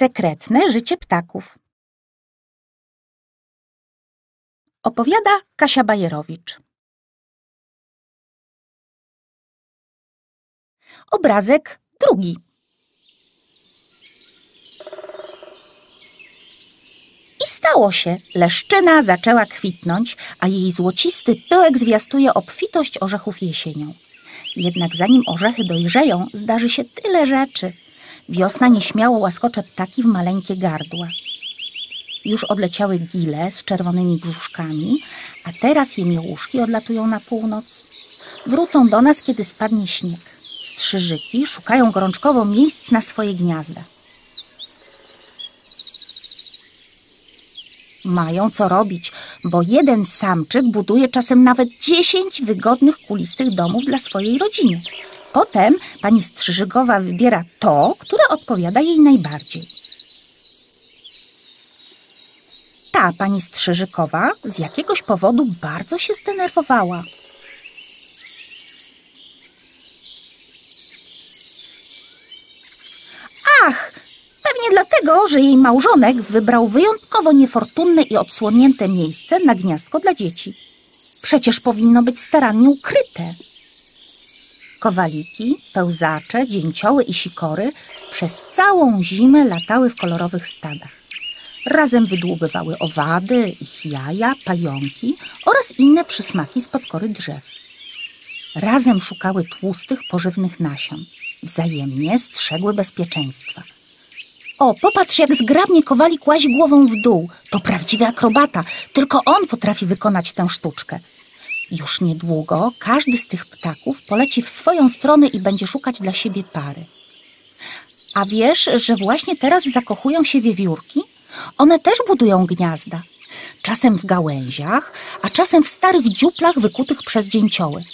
Sekretne życie ptaków. Opowiada Kasia Bajerowicz. Obrazek drugi. I stało się. Leszczyna zaczęła kwitnąć, a jej złocisty pyłek zwiastuje obfitość orzechów jesienią. Jednak zanim orzechy dojrzeją, zdarzy się tyle rzeczy. Wiosna nieśmiało łaskocze ptaki w maleńkie gardła. Już odleciały gile z czerwonymi brzuszkami, a teraz jemiołuszki odlatują na północ. Wrócą do nas, kiedy spadnie śnieg. Strzyżyki szukają gorączkowo miejsc na swoje gniazda. Mają co robić, bo jeden samczyk buduje czasem nawet dziesięć wygodnych kulistych domów dla swojej rodziny. Potem pani Strzyżykowa wybiera to, które odpowiada jej najbardziej. Ta pani Strzyżykowa z jakiegoś powodu bardzo się zdenerwowała. Ach, pewnie dlatego, że jej małżonek wybrał wyjątkowo niefortunne i odsłonięte miejsce na gniazdko dla dzieci. Przecież powinno być starannie ukryte. Kowaliki, pełzacze, dzięcioły i sikory przez całą zimę latały w kolorowych stadach. Razem wydłubywały owady, ich jaja, pająki oraz inne przysmaki spod kory drzew. Razem szukały tłustych, pożywnych nasion. Wzajemnie strzegły bezpieczeństwa. O, popatrz, jak zgrabnie kowalik łazi głową w dół. To prawdziwy akrobata. Tylko on potrafi wykonać tę sztuczkę. Już niedługo każdy z tych ptaków poleci w swoją stronę i będzie szukać dla siebie pary. A wiesz, że właśnie teraz zakochują się wiewiórki? One też budują gniazda. Czasem w gałęziach, a czasem w starych dziuplach wykutych przez dzięcioły.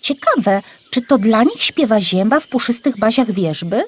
Ciekawe, czy to dla nich śpiewa zięba w puszystych baziach wierzby?